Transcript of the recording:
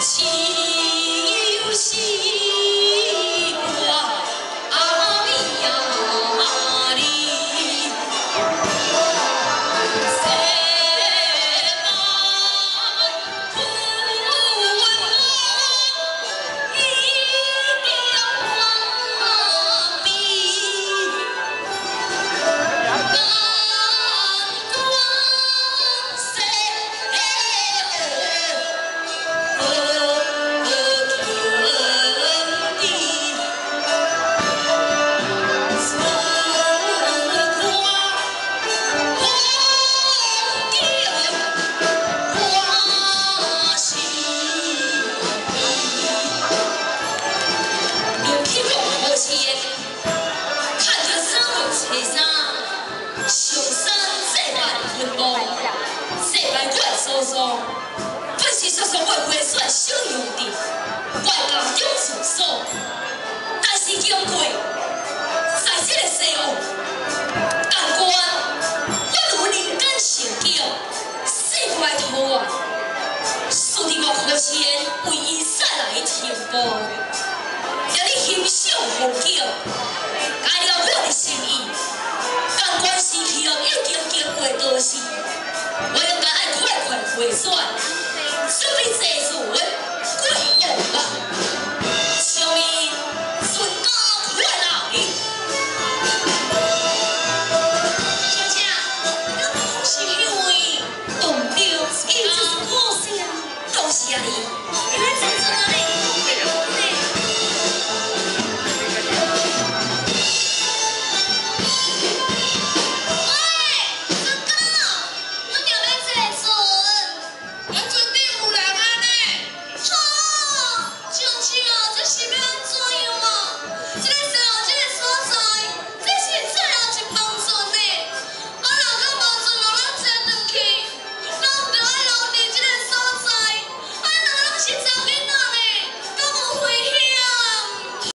七分路，世界怪所说，不是说说会回算小兄弟，怪人中所说，但是经过在这个世务，但我我如人间成就，世界图案，输伫我可前为伊杀来天波，快快回转，准备坐船归岸吧。小明，顺阿快来。小姐，你恭喜你位，懂得，一直是我先，恭喜啊你。